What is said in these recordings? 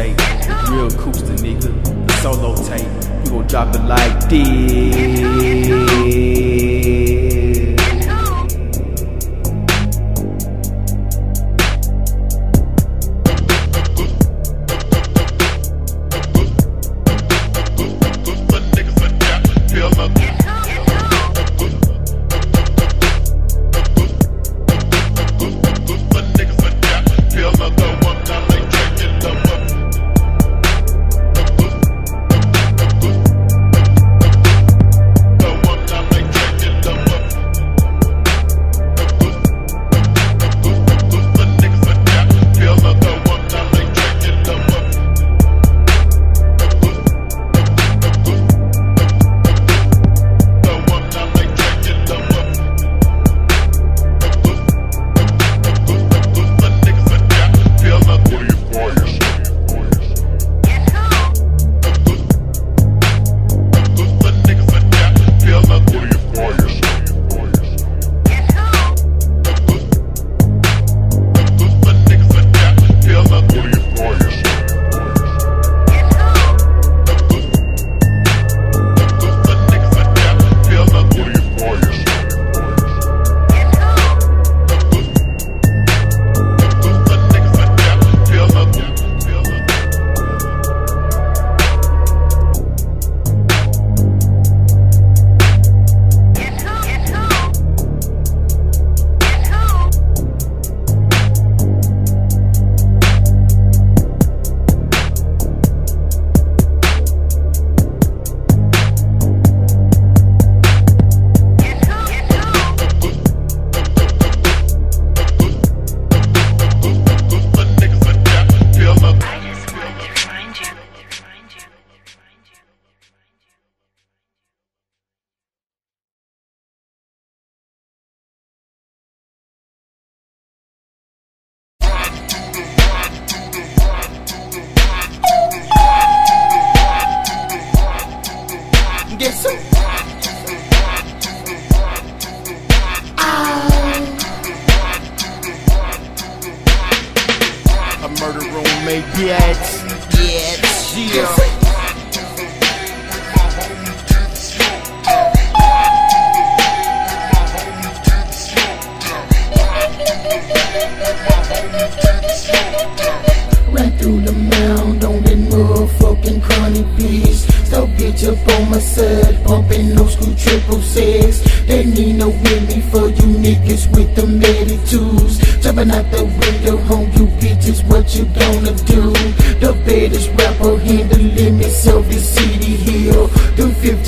Real acoustic nigga, the solo tape. We gon' drop it like this.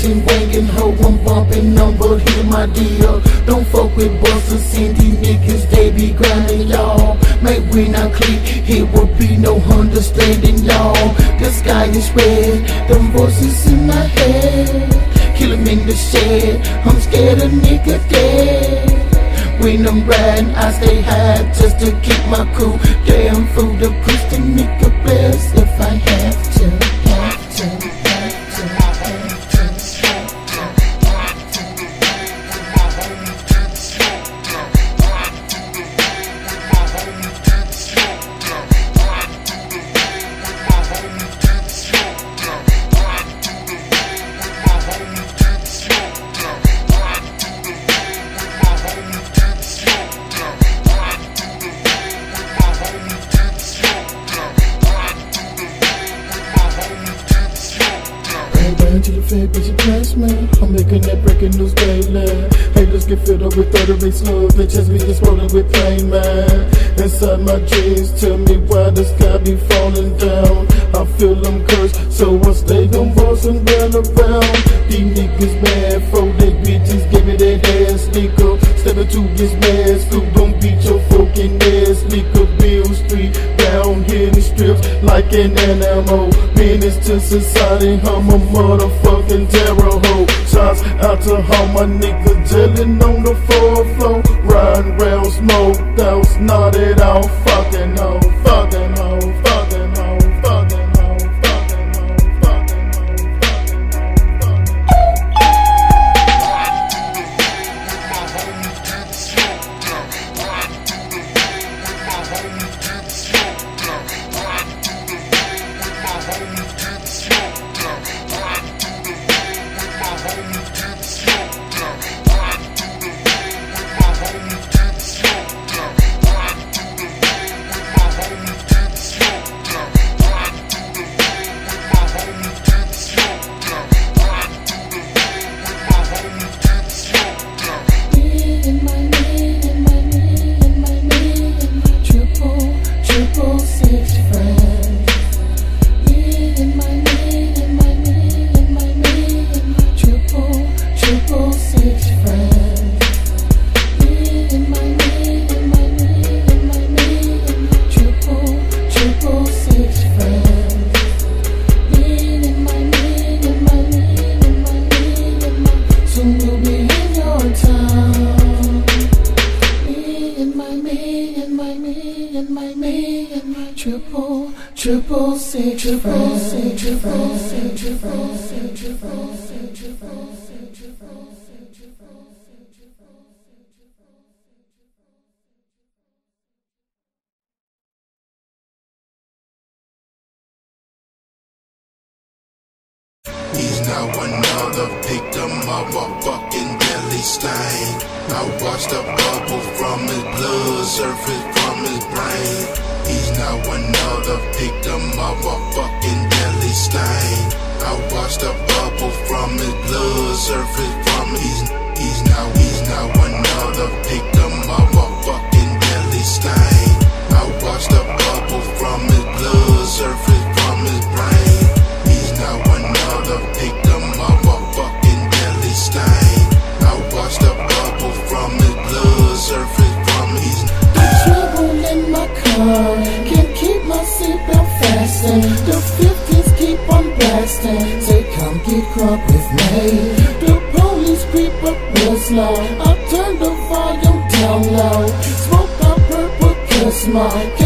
Them 15 wangin' hoe, I'm bumping number, hear my deal. Don't fuck with busters, Cindy niggas, they be grinding y'all. Make we not click, here will be no understanding y'all. The sky is red, them voices in my head. Kill 'em in the shed, I'm scared a nigga dead. When I'm riding, I stay high just to keep my cool. Damn fool, the Christian nigga bless if I have making that breaking news daily. Haters get filled up with 30 race love. Bitches be exploding with plain man. Inside my dreams, tell me why the sky be falling down. I feel I'm cursed, so I stay gon' boss and run around. These niggas mad, for they bitches give me that ass Step into this mask, who gon' beat your fucking ass nigga. Beale Street, down here in strips like an animal. Menace to society, I'm a motherfucking terror hoe. Shots out to all my niggas chillin' on the fourth floor. Riding rail, smoked out, snotted out, fucking hoe, fucking He's now another victim of a fucking deadly stain. I watched the bubble from his blood surface from his brain. He's now another victim of a fucking deadly stain. I watched the bubble from his blood surface from his. He's now, he's now another victim of a fucking deadly stain. I watched a bubble from his blood surface from his brain. He's now another victim of a fucking deadly stain. I watched a bubble from his blood surface from his. The trouble in my car can't keep my seatbelt fastened. The 50s keep on blasting. Say, come get crunk with me. The creep up real slow. I turn the volume down low. Smoke out purple kiss my.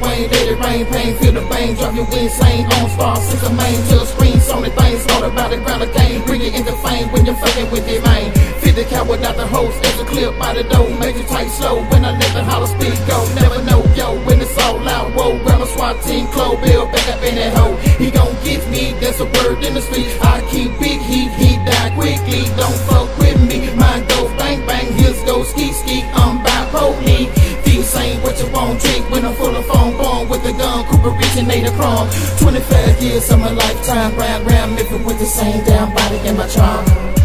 The let it rain, pain, feel the pain, drop your insane on star, since the main to the screen, Sony things, thought about the ground again, bring it into fame when you're fucking with it, man. Fit the cat without the host, as a clip by the door, make it tight slow, when I let the hollow speed go, never know, yo, when it's all out, whoa, grab a SWAT team, Chloe Bill, back up in that hole, he gon' get me, that's a word in the street, I keep big heat, he die quickly, don't fuck with me, mine goes bang bang, his go ski ski, I'm bipolar, Feel same what you want, drink when I'm full of phone, born with a gun, Cooper originator chrome. 25 years of my lifetime, round round, living with the same damn body in my charm.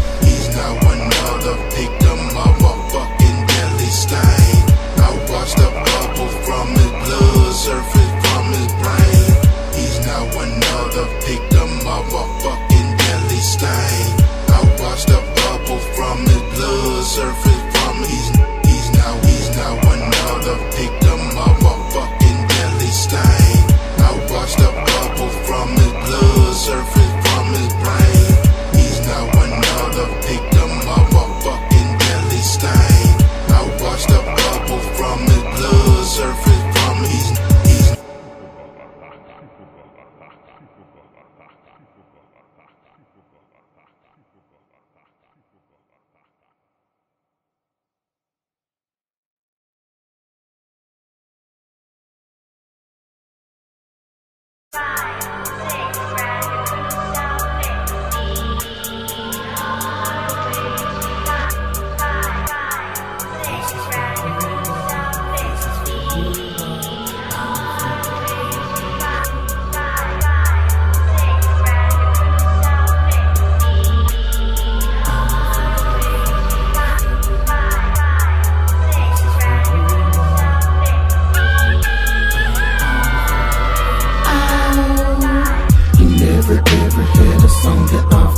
Heard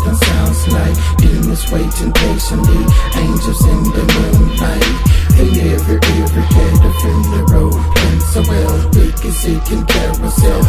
a song sounds like demons waiting patiently, angels in the moonlight. They never ever had a funeral planned so well. Big as sick and carousel,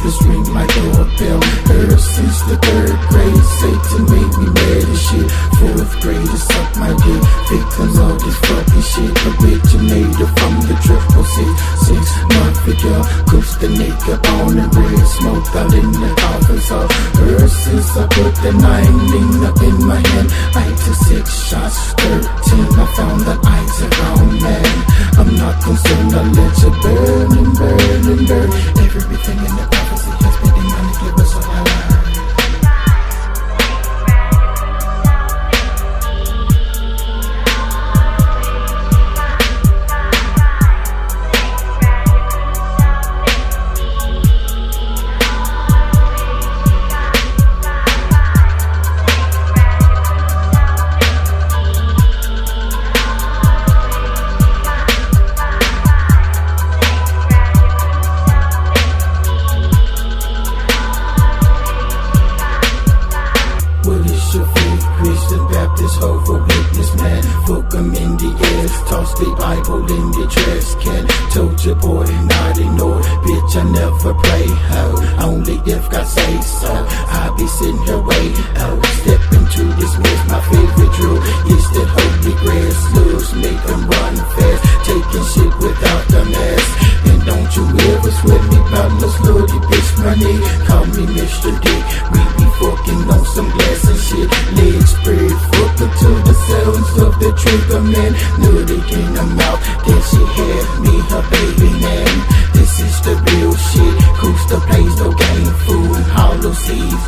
was ring my doorbell. Ever since the third grade, Satan made me mad as shit. Fourth grade is up my dick, victims of this fucking shit. Originator from the triple six, six mafia, coops the nigga on the red, smoked out in the office of her since I put the nine lean up in my hand. I took six shots, thirteen. I found that I a grown man. I'm not concerned, I let you burn and burn and burn. Everything in the prophecy has been demonically whistled. I learned. What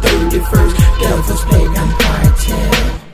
31st, Devil's Pig, I'm fighting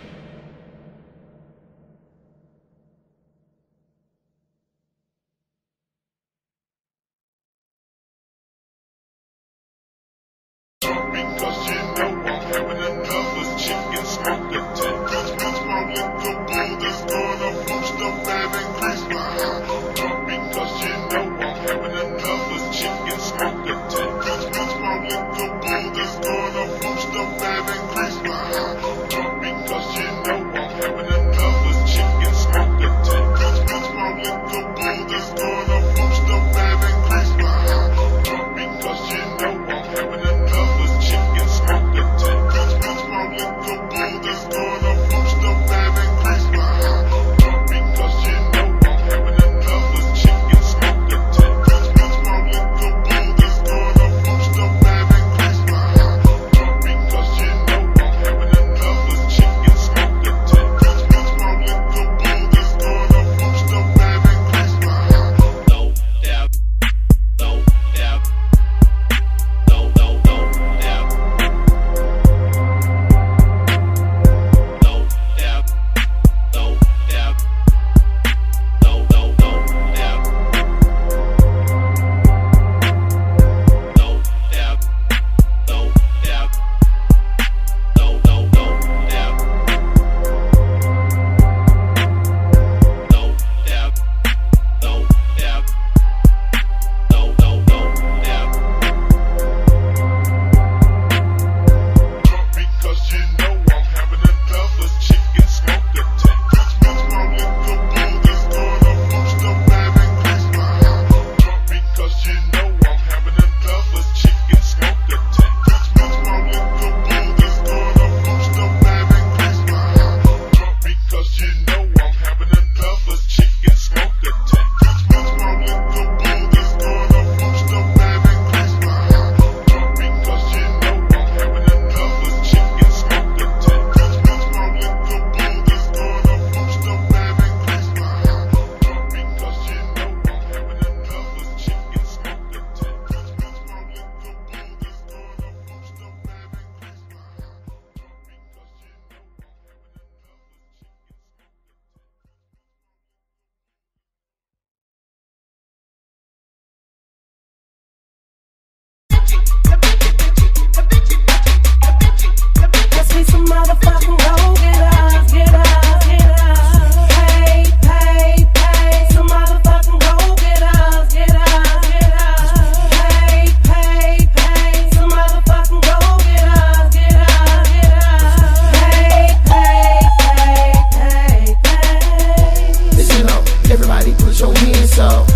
put your hands up.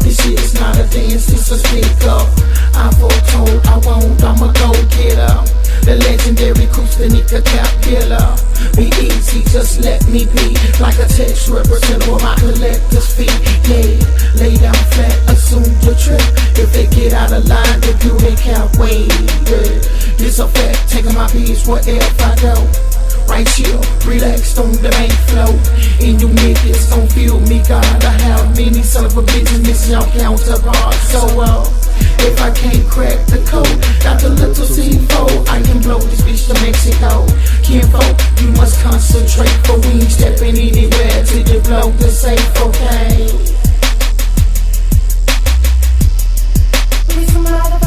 This shit is not a dance, it's a stick up. I foretold I won't, I'ma go get up. The legendary Koopsta Knicca Capilla. Be easy, just let me be. Like a text represent what my collector's feet. Yeah, lay down flat, assume the trip. If they get out of line, they do, they can't wait. Yeah. It's a fact, taking my beats wherever I go right here, relaxed on the main flow. And you niggas don't feel me, God. I have many son of a bitches y'all counterparts. So, uh, if I can't crack the code, got the little C4, I can blow this bitch to Mexico. vote you must concentrate, for we ain't stepping anywhere till you blow the safe, okay? Please,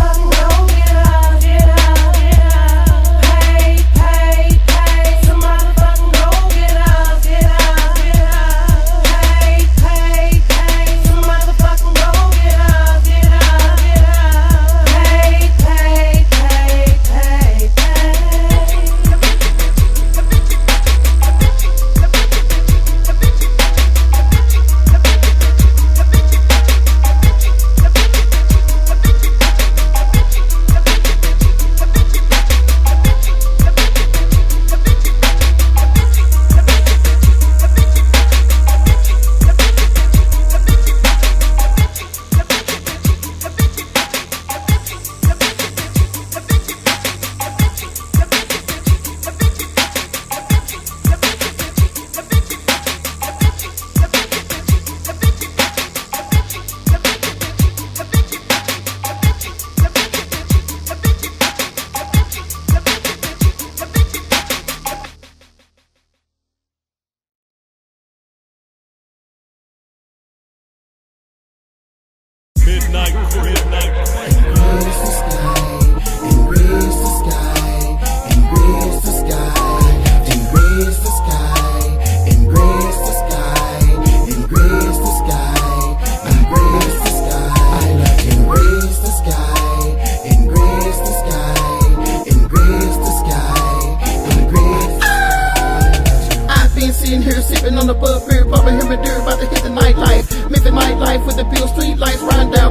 Embrace the sky, embrace the sky, embrace the sky, embrace the sky, embrace the sky, embrace the sky, embrace the sky. I've been sitting here sipping on the bud beer, popping him and dirt, about to hit the nightlife. Missing my life with the Beale Street lights, riding down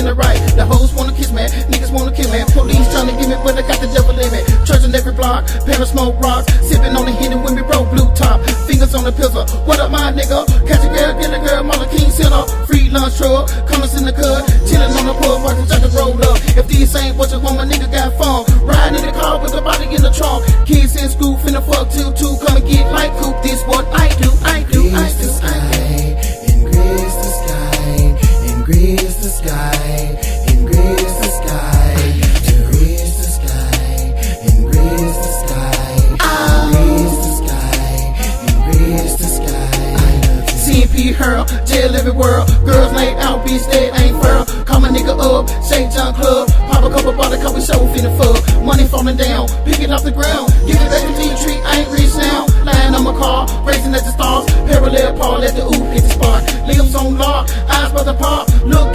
and the right. The hoes wanna kiss me, niggas wanna kill me. Police tryna get me, but I got the devil in me. Church in every block, parents smoke rocks, sipping on the hidden when we broke blue top. Fingers on the pistol, what up, my nigga? Catch a girl, get a girl, Mother King Center. Free lunch truck, comers in the cut, chillin' on the pub, watching Jack roll up. If these ain't what you want, my nigga got fun. Riding in the car with the body in the trunk. Kids in school, finna fuck till two, come and get like coop. This what I do, I do, I do, I do. The sky, increase the sky, the sky, increase the sky, increase the sky, increase the sky, increase the sky. CP Hurl, jail every world. Girls night out, bitch, that ain't fur. Call my nigga up, St. John Club. Pop a couple bottle, couple show, finna fuck. Money falling down, pick it off the ground. Give it back to me, tree, I ain't rich now. Lying on my car, racing at the stars. Parallel Paul at the oop, hit the spot. Limbs on lock, eyes by the pop.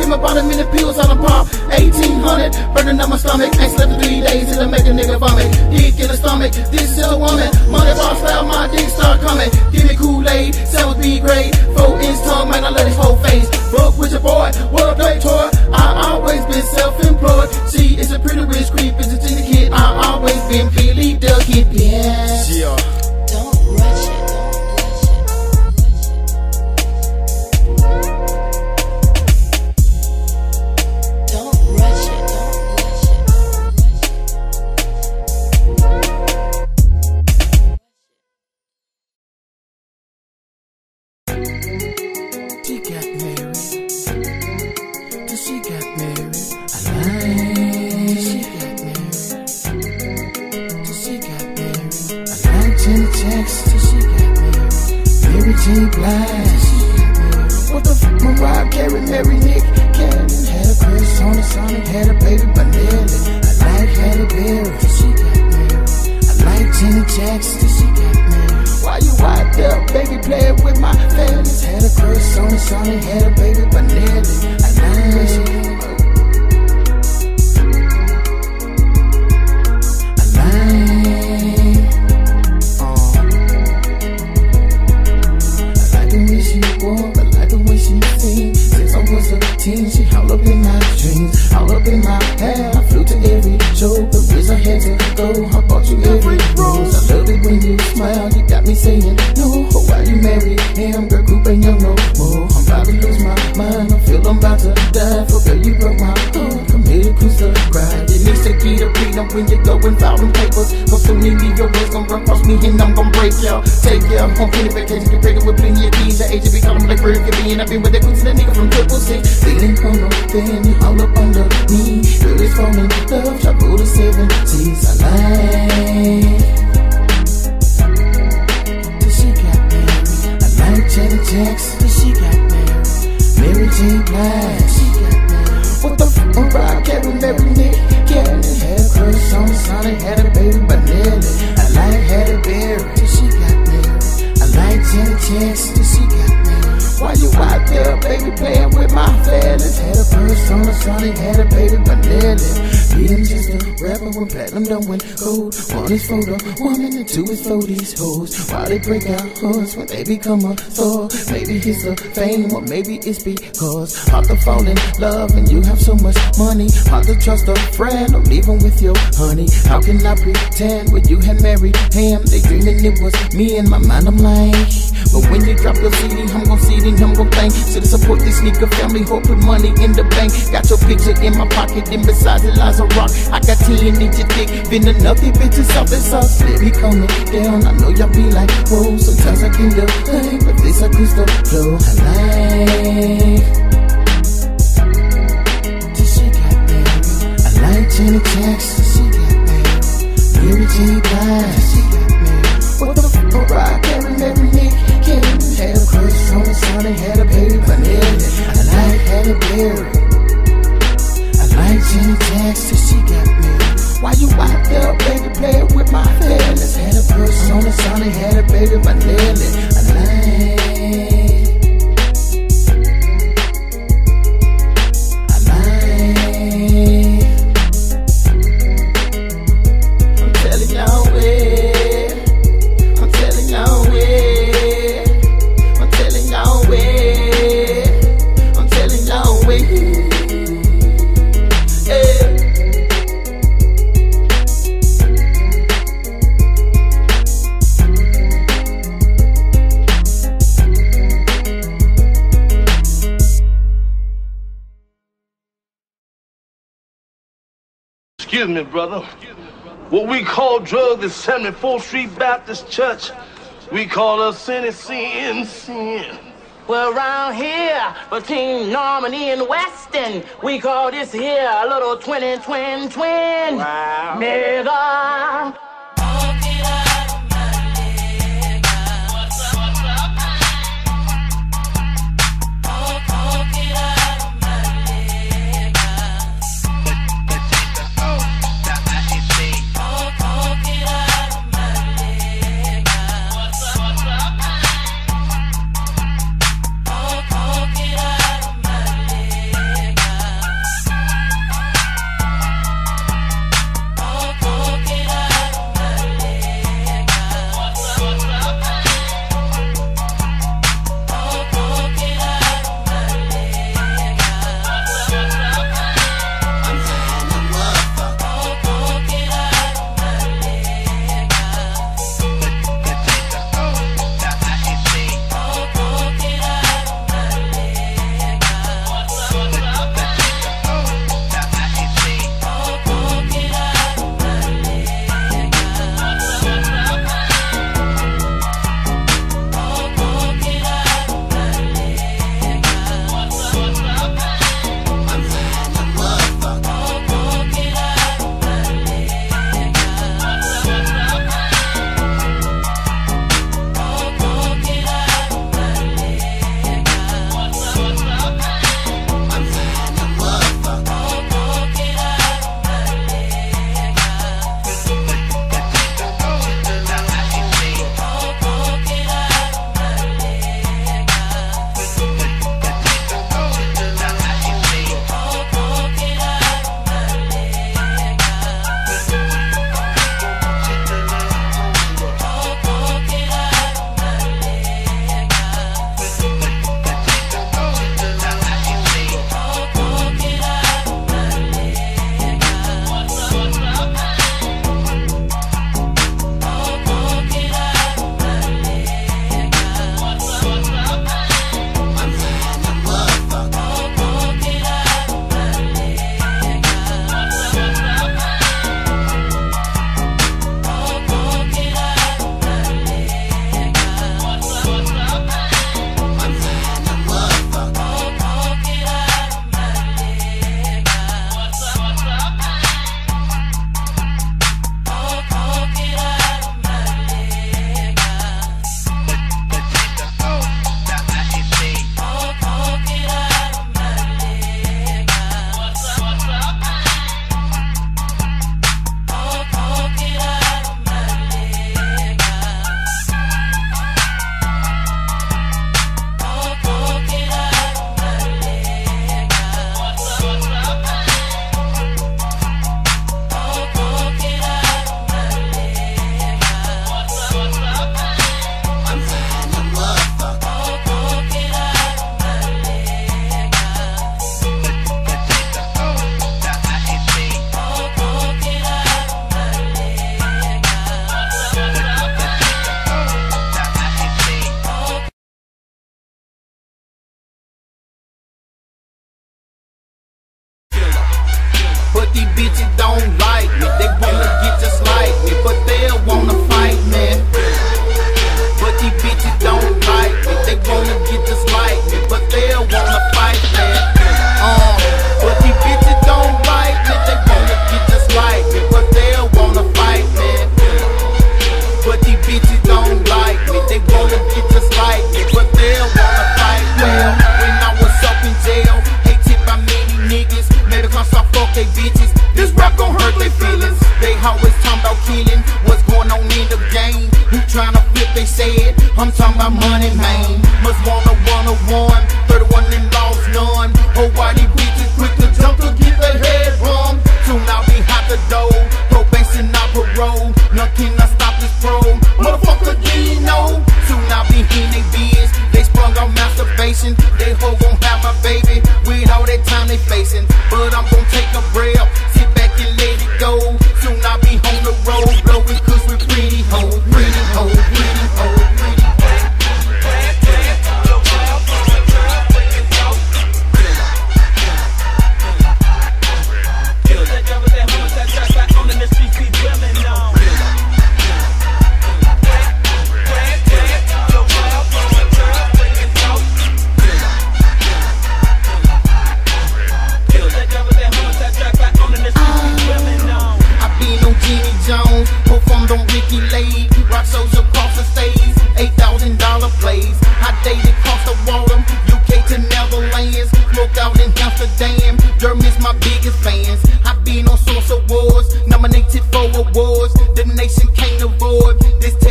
Give me about a minute pills on the pop. 1800, burning up my stomach. Ain't slept in three days till I make a nigga vomit. Dick in the stomach, this is a woman. Money boss style, my dick start coming. Give me Kool-Aid, sounds be great. Four inch tongue, man, I let his whole face. Fuck with your boy, what a play toy. I always been self-employed. She is a pretty rich creep, is a ginger kid. I always been Billy the Kid, yeah. Yeah. Bought you. I love it when you smile, you got me saying no. Oh, why you marry him, girl? Group ain't young no more. I'm to lose my mind, I feel I'm about to die. For girl, you broke my heart. The ride. It needs to get a freedom when you go and file them papers. But you leave your words gon' run across me and I'm gon' break y'all. Take y'all home, any vacation, get pregnant with plenty of keys. The age to be calling like get me and I've been with that queen, that nigga from triple six. Feeling on the you all up under me. Girl, it's falling in love, try pull the seven T's. I like. Till she got married. I like Janet Jackson. She got married. Mary J. Blige. What the f? Mariah Carey, Mary Nick Cannon. Had a crush on Sonic, had a baby by Nelly. I like Halle Berry. Till she got married. I like Jackson. Till she got married. Why you out there, baby, playing with my feelings? Had a crush on Sonic, had a baby by Nelly. Being just a rapper when platinum done went gold. One is for the woman and two is for these hoes. Why they break our hearts when they become a soul? Maybe it's the fame or maybe it's because hard to fall in love and you have so much money. Hard to trust a friend or leaving with your honey. How can I pretend when you had married him? They dreaming it was me in my mind. I'm like, but when you drop your CD, I'm gon' see it, I'm gon' thank. Should support this sneaker family, hope put money in the bank. Got your picture in my pocket, then besides it lies a rock. I got 10 inches thick, been enough these bitches off the sauce. Baby, calm it down. I know y'all be like, whoa. Sometimes I can hey, but this a crystal flow. I like. Till she got married. I like Janet Jackson. She got married. Mary J. Blige. She got married. What the f? Mariah Carey, Mary Nick Cannon. Had a crush on the Sonic, had a baby by Nelly. I like Halle Berry. Hygiene taxes, she got me. Why you out there, baby, playing with my feelings? Had a purse on the sun, had a baby, my nail me, brother. What we call drugs is 74th Street Baptist Church. We call us sin is sin, sin. Well, around here, between Normandy and Weston, we call this here a little twin and twin twin. Wow.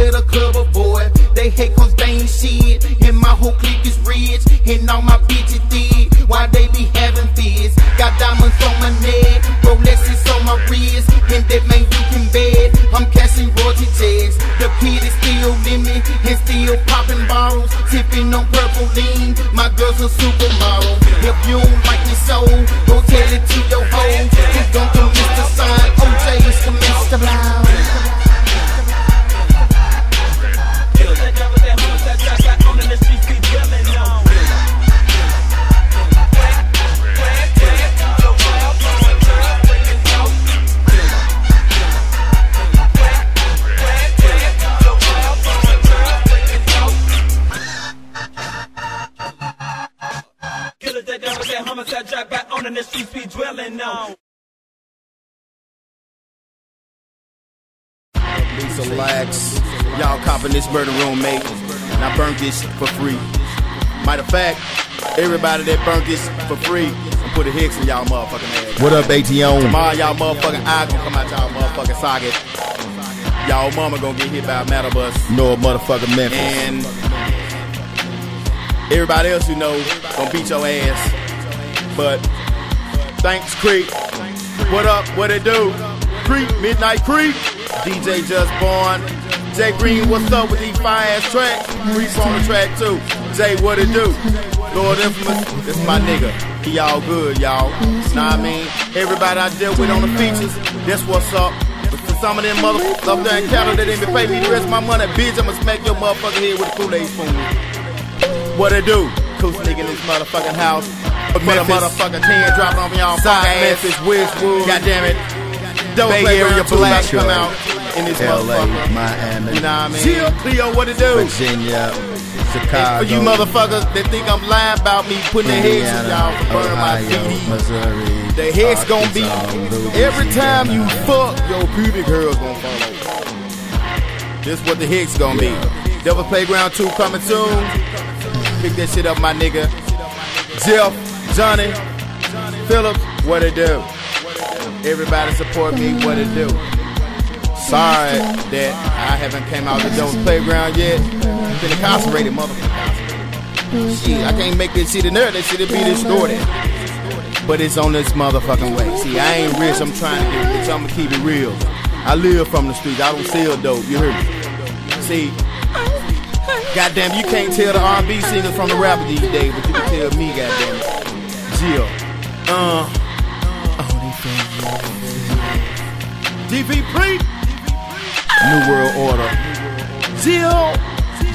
Tell the avoid. They hate cause they ain't shit. And my whole clique is rich. And all my bitches dead. Why they be having fears? Got diamonds on my neck, Rolexes on my wrist. And that man you can bet. I'm cashing royalty checks. The kid is still in me and still popping bottles. Tipping on purple lean. My girl's a supermodel. If you don't like me so, And I burnt this for free. Matter of fact, everybody that burnt this for free, and put a Hicks in y'all motherfucking ass. What up, ATO? Tomorrow y'all motherfucking eye gonna come out y'all motherfucking socket. Y'all mama gonna get hit by a metal bus. No motherfucking Memphis. And everybody else you know gonna beat your ass. But thanks, Creek. What up? What it do? Creek, Midnight Creek. DJ Just Born. Jay Green, what's up with these fire ass tracks? Creep on the track too. Jay, what it do? Lord Infamous, this my nigga. He all good, y'all. Know what I mean? Everybody I deal with on the features, that's what's up. But for some of them motherfuckers up there in Canada that didn't pay me the rest of my money, bitch, I'ma smack your motherfucking head with a Kool-Aid spoon. What it do? Coos nigga in this motherfucking house. Put a motherfucking 10 dropping on y'all South fucking ass. Memphis, Westwood. God damn it. Double Bay Area Black come out in this LA. Miami, You know what I mean? Chill, Cleo, what it do? Virginia, Chicago. And for you motherfuckers that think I'm lying about me putting their heads in y'all for burning my CD. Missouri. The head's gonna be every time you fuck, your pubic hair's gonna fall over. This what the head's gonna be. Devil Playground 2 coming soon. Pick that shit up, my nigga. Jeff, Johnny, Phillips, what it do? Everybody support me, what it do? Sorry that I haven't came out of the Devil's Playground yet. Been incarcerated, motherfucker. Shit, I can't make this shit in there. That shit be distorted. But it's on this motherfucking way. See, I ain't rich. I'm trying to get rich. I'ma keep it real. I live from the streets. I don't sell dope. You heard me? See, goddamn, you can't tell the R&B singers from the rapper these days, but you can tell me, goddamn. Jill. Uh. DP Pre. New World Order. Jill.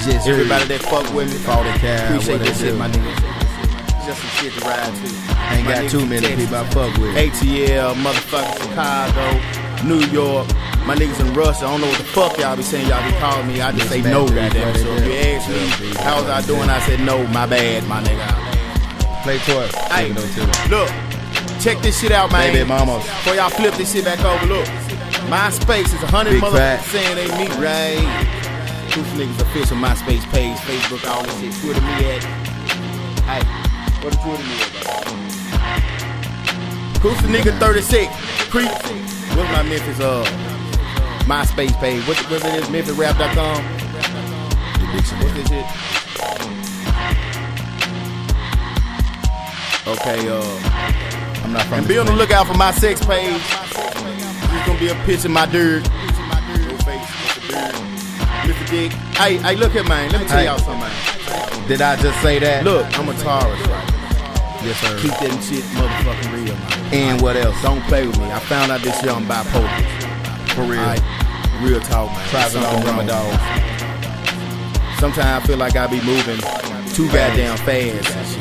Just Everybody that fuck with me. Call the cal, Appreciate what that shit, do? my nigga. Just some shit to ride to. Ain't My got too many Texas. people I fuck with. ATL, motherfucking Chicago, New York. My niggas in Russia. I don't know what the fuck y'all be saying. Y'all be calling me. I just say no, goddamn. what So if you ask me how's I doing, I said no. My bad, my nigga. Play toy. Hey, it on look, check this shit out, man. Baby mamas. Before y'all flip this shit back over, look. MySpace is a hundred Big motherfuckers saying they me right. Two niggas official MySpace page, Facebook, all this shit. Twitter me at. Hey, what the Twitter me at? Koopsta Knicca 36. Creep. What's my Memphis uh MySpace page? What what it is? MemphisRap.com. What's this shit? Okay, uh I'm not from and be on the lookout for my sex page. There's gonna be a pitch in my. No face, Mr. Dick. Hey, hey, look at man. Let me tell Hey. y'all something. Did I just say that? Look, I'm a Taurus, right? Yes, sir. Keep that shit motherfucking real, man. And what else? Don't play with me. I found out this year I'm bipolar. For real. Alright, real talk, man. Private on Something my. Sometimes I feel like I be moving too goddamn fast.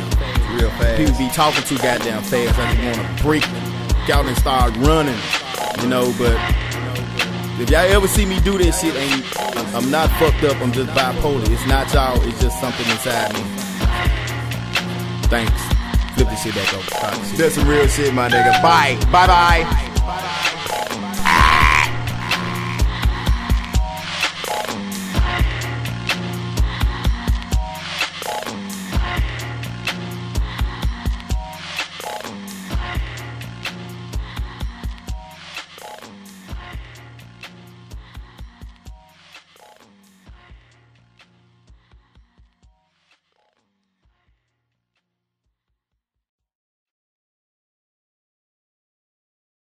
Real fast. People be talking too goddamn fast. I just want to break out and start running, you know. But if y'all ever see me do this shit, ain't I'm not fucked up. I'm just bipolar. It's not y'all. It's just something inside me. Thanks. Flip this shit back over. That's some real shit, my nigga. Bye. Bye bye.